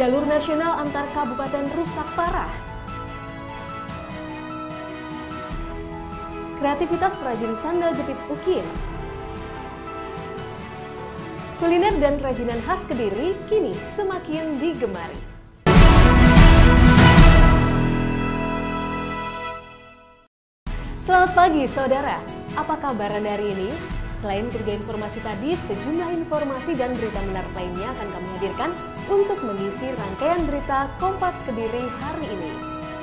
Jalur nasional antar kabupaten rusak parah. Kreativitas perajin sandal jepit Ukin. Kuliner dan kerajinan khas Kediri kini semakin digemari. Selamat pagi saudara, apa kabar Anda hari ini? Selain ketiga informasi tadi, sejumlah informasi dan berita menarik lainnya akan kami hadirkan untuk mengisi rangkaian berita Kompas Kediri hari ini.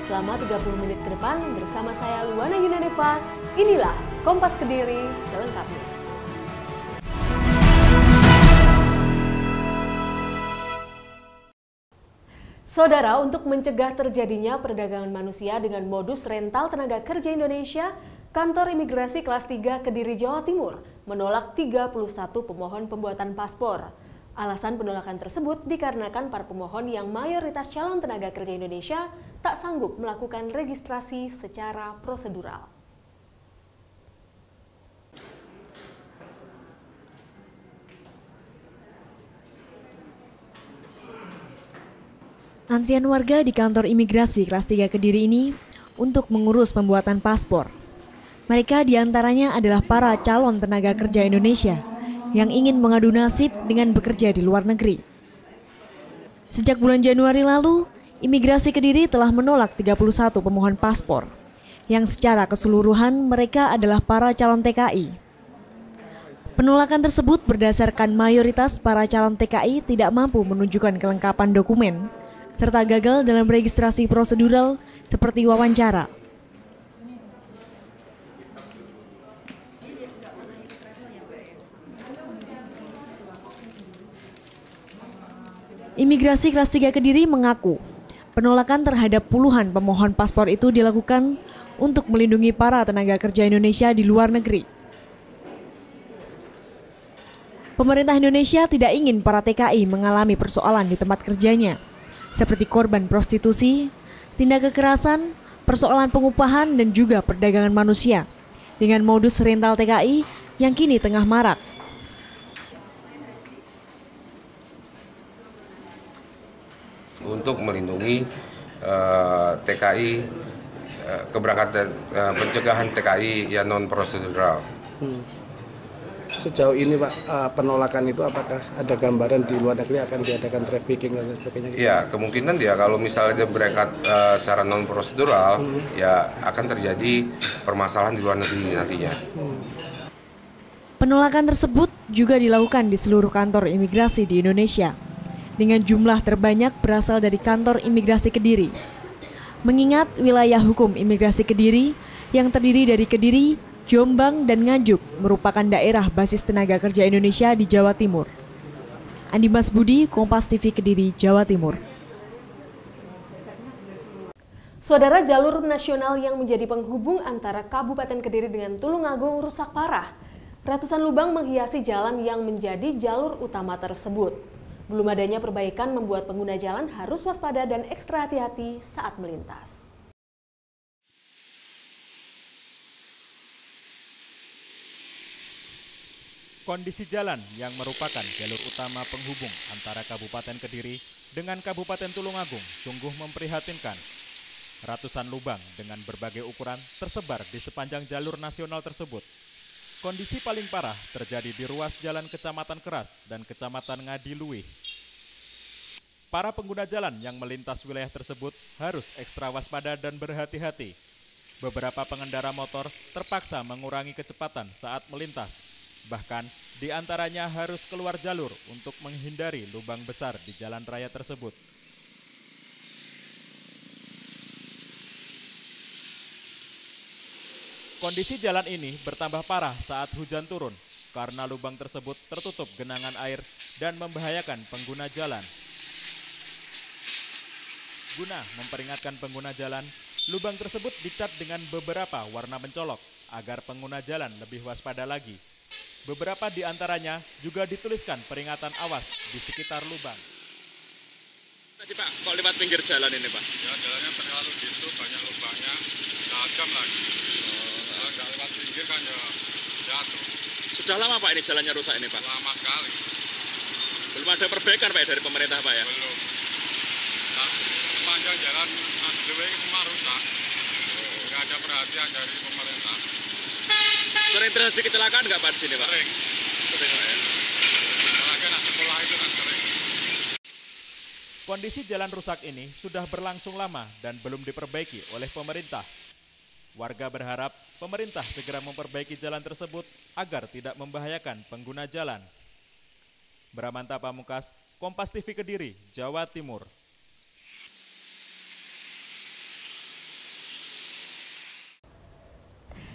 Selama 30 menit ke depan bersama saya Luana Yunaneva, inilah Kompas Kediri selengkapnya. Saudara, untuk mencegah terjadinya perdagangan manusia dengan modus rental tenaga kerja Indonesia, Kantor Imigrasi Kelas 3 Kediri Jawa Timur menolak 31 pemohon pembuatan paspor. Alasan penolakan tersebut dikarenakan para pemohon yang mayoritas calon tenaga kerja Indonesia tak sanggup melakukan registrasi secara prosedural. Antrian warga di kantor imigrasi kelas 3 Kediri ini untuk mengurus pembuatan paspor. Mereka di antaranya adalah para calon tenaga kerja Indonesia yang ingin mengadu nasib dengan bekerja di luar negeri. Sejak bulan Januari lalu, imigrasi Kediri telah menolak 31 pemohon paspor, yang secara keseluruhan mereka adalah para calon TKI. Penolakan tersebut berdasarkan mayoritas para calon TKI tidak mampu menunjukkan kelengkapan dokumen serta gagal dalam registrasi prosedural seperti wawancara. Imigrasi kelas 3 Kediri mengaku penolakan terhadap puluhan pemohon paspor itu dilakukan untuk melindungi para tenaga kerja Indonesia di luar negeri. Pemerintah Indonesia tidak ingin para TKI mengalami persoalan di tempat kerjanya seperti korban prostitusi, tindak kekerasan, persoalan pengupahan, dan juga perdagangan manusia dengan modus rental TKI yang kini tengah marak. Untuk melindungi uh, eh, TKI, uh, eh, keberangkatan uh, pencegahan TKI yang non prosedural. Hmm sejauh ini Pak uh, penolakan itu apakah ada gambaran di luar negeri akan diadakan trafficking dan sebagainya? Gitu? Ya kemungkinan ya kalau misalnya dia berangkat uh, secara non prosedural hmm. ya akan terjadi permasalahan di luar negeri nantinya. Hmm. Penolakan tersebut juga dilakukan di seluruh kantor imigrasi di Indonesia dengan jumlah terbanyak berasal dari kantor imigrasi Kediri. Mengingat wilayah hukum imigrasi Kediri yang terdiri dari Kediri, Jombang dan Nganjuk merupakan daerah basis tenaga kerja Indonesia di Jawa Timur. Andi Mas Budi, Kompas TV Kediri, Jawa Timur. Saudara jalur nasional yang menjadi penghubung antara Kabupaten Kediri dengan Tulungagung rusak parah. Ratusan lubang menghiasi jalan yang menjadi jalur utama tersebut. Belum adanya perbaikan membuat pengguna jalan harus waspada dan ekstra hati-hati saat melintas. Kondisi jalan yang merupakan jalur utama penghubung antara Kabupaten Kediri dengan Kabupaten Tulungagung sungguh memprihatinkan. Ratusan lubang dengan berbagai ukuran tersebar di sepanjang jalur nasional tersebut. Kondisi paling parah terjadi di ruas jalan Kecamatan Keras dan Kecamatan Ngadiluih. Para pengguna jalan yang melintas wilayah tersebut harus ekstra waspada dan berhati-hati. Beberapa pengendara motor terpaksa mengurangi kecepatan saat melintas Bahkan, di antaranya harus keluar jalur untuk menghindari lubang besar di jalan raya tersebut. Kondisi jalan ini bertambah parah saat hujan turun karena lubang tersebut tertutup genangan air dan membahayakan pengguna jalan. Guna memperingatkan pengguna jalan, lubang tersebut dicat dengan beberapa warna mencolok agar pengguna jalan lebih waspada lagi Beberapa di antaranya juga dituliskan peringatan awas di sekitar lubang. Tadi Pak, kok lewat pinggir jalan ini Pak? Ya jalannya terlalu gitu, banyak lubangnya, tajam lagi banjir kan ya jatuh. Sudah lama Pak ini jalannya rusak ini Pak? Lama sekali. Belum ada perbaikan Pak ya, dari pemerintah Pak ya? Belum. Nah, sepanjang jalan nah, Andrewe semua rusak. Nggak ada perhatian dari pemerintah. Sering terjadi kecelakaan nggak Pak di sini Pak? Sering. Sering Pak ya. Kan Kondisi jalan rusak ini sudah berlangsung lama dan belum diperbaiki oleh pemerintah. Warga berharap pemerintah segera memperbaiki jalan tersebut agar tidak membahayakan pengguna jalan. Bramanta Pamungkas, Kompas TV Kediri, Jawa Timur.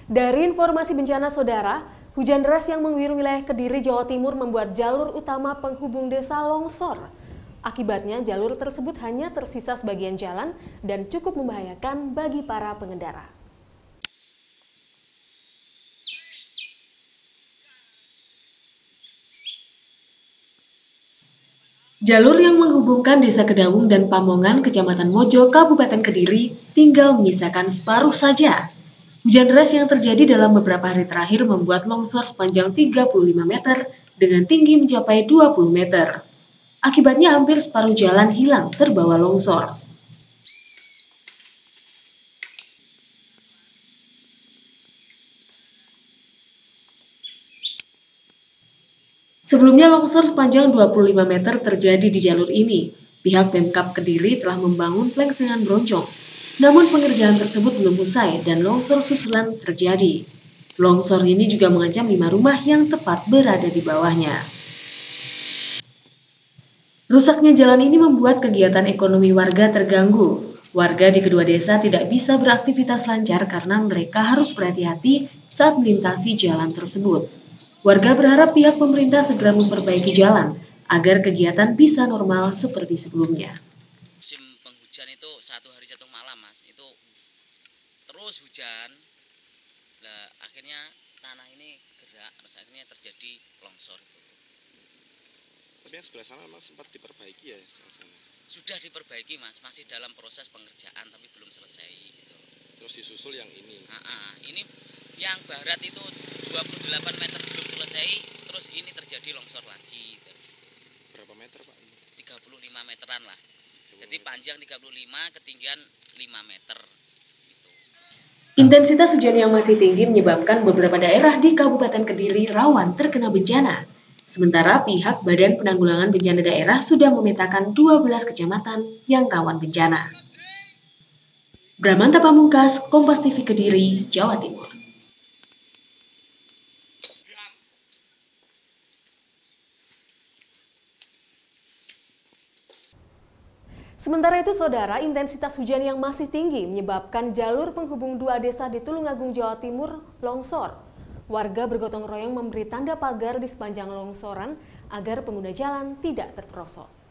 Dari informasi bencana saudara, hujan deras yang mengguyur wilayah Kediri, Jawa Timur membuat jalur utama penghubung desa longsor. Akibatnya jalur tersebut hanya tersisa sebagian jalan dan cukup membahayakan bagi para pengendara. Jalur yang menghubungkan Desa Kedawung dan Pamongan, Kecamatan Mojo, Kabupaten Kediri, tinggal menyisakan separuh saja. Hujan deras yang terjadi dalam beberapa hari terakhir membuat longsor sepanjang 35 meter dengan tinggi mencapai 20 meter. Akibatnya hampir separuh jalan hilang terbawa longsor. Sebelumnya longsor sepanjang 25 meter terjadi di jalur ini. Pihak Pemkap Kediri telah membangun plengsengan bronjong. Namun pengerjaan tersebut belum usai dan longsor susulan terjadi. Longsor ini juga mengancam lima rumah yang tepat berada di bawahnya. Rusaknya jalan ini membuat kegiatan ekonomi warga terganggu. Warga di kedua desa tidak bisa beraktivitas lancar karena mereka harus berhati-hati saat melintasi jalan tersebut. Warga berharap pihak pemerintah segera memperbaiki jalan agar kegiatan bisa normal seperti sebelumnya. musim penghujan itu satu hari satu malam mas itu terus hujan lah akhirnya tanah ini gerak terus akhirnya terjadi longsor itu Tapi yang sebelah sana memang sempat diperbaiki ya sebelah sana. sudah diperbaiki mas masih dalam proses pengerjaan tapi belum selesai gitu. Terus disusul yang ini. Ah, ah, ini yang barat itu 28 meter belum selesai terus ini terjadi longsor lagi gitu. Berapa meter Pak? 35 meteran lah jadi panjang 35 ketinggian 5 meter Intensitas hujan yang masih tinggi menyebabkan beberapa daerah di Kabupaten Kediri rawan terkena bencana. Sementara pihak Badan Penanggulangan Bencana Daerah sudah memetakan 12 kecamatan yang rawan bencana. Bramanta Pamungkas, Kompas TV Kediri, Jawa Timur. Sementara itu, saudara, intensitas hujan yang masih tinggi menyebabkan jalur penghubung dua desa di Tulungagung, Jawa Timur longsor. Warga bergotong royong memberi tanda pagar di sepanjang longsoran agar pengguna jalan tidak terperosok.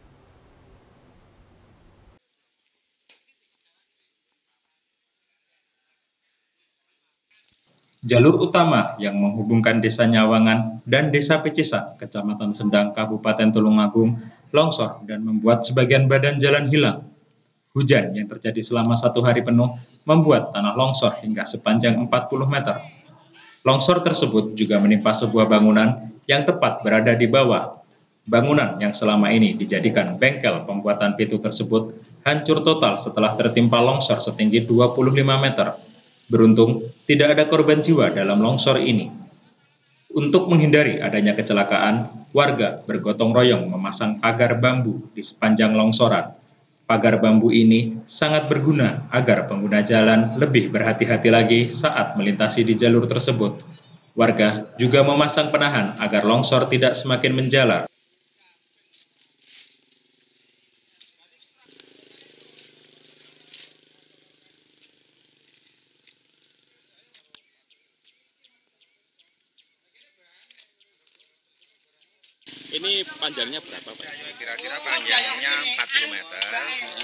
Jalur utama yang menghubungkan Desa Nyawangan dan Desa Pecisa, Kecamatan Sendang, Kabupaten Tulungagung, longsor dan membuat sebagian badan jalan hilang. Hujan yang terjadi selama satu hari penuh membuat tanah longsor hingga sepanjang 40 meter. Longsor tersebut juga menimpa sebuah bangunan yang tepat berada di bawah. Bangunan yang selama ini dijadikan bengkel pembuatan pintu tersebut hancur total setelah tertimpa longsor setinggi 25 meter. Beruntung, tidak ada korban jiwa dalam longsor ini. Untuk menghindari adanya kecelakaan, warga bergotong royong memasang pagar bambu di sepanjang longsoran. Pagar bambu ini sangat berguna agar pengguna jalan lebih berhati-hati lagi saat melintasi di jalur tersebut. Warga juga memasang penahan agar longsor tidak semakin menjalar. Ini panjangnya berapa Pak? Kira-kira panjangnya 40 meter,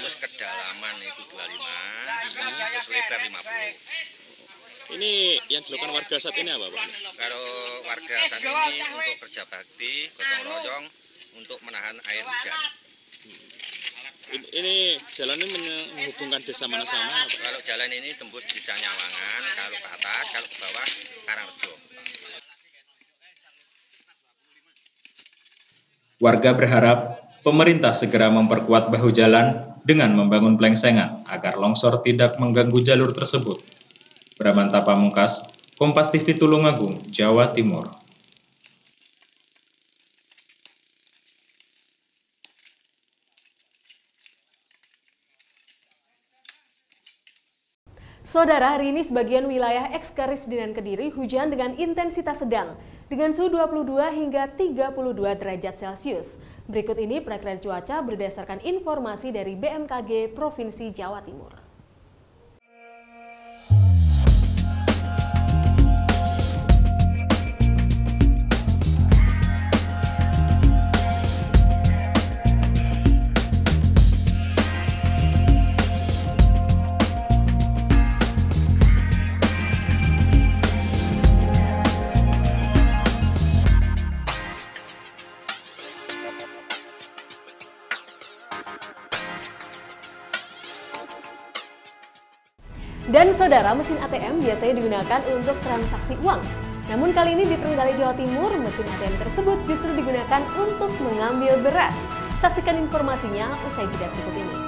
terus kedalaman itu 25, terus lebar 50. Ini yang dilakukan warga saat ini apa Pak? Kalau warga saat ini untuk kerja bakti, gotong royong, untuk menahan air hujan. Ini, ini jalan ini menghubungkan desa mana sama? Kalau jalan ini tembus desa Nyawangan, kalau ke atas, kalau ke bawah Karangrejo. Warga berharap pemerintah segera memperkuat bahu jalan dengan membangun plengsengan agar longsor tidak mengganggu jalur tersebut. Bramanta Pamungkas, Kompas TV Tulungagung, Jawa Timur. Saudara, hari ini sebagian wilayah eks-Karisdenan Kediri hujan dengan intensitas sedang dengan suhu 22 hingga 32 derajat Celcius. Berikut ini perakiraan cuaca berdasarkan informasi dari BMKG Provinsi Jawa Timur. Saudara, mesin ATM biasanya digunakan untuk transaksi uang. Namun kali ini di Trenggalek Jawa Timur, mesin ATM tersebut justru digunakan untuk mengambil beras. Saksikan informasinya usai jeda berikut ini.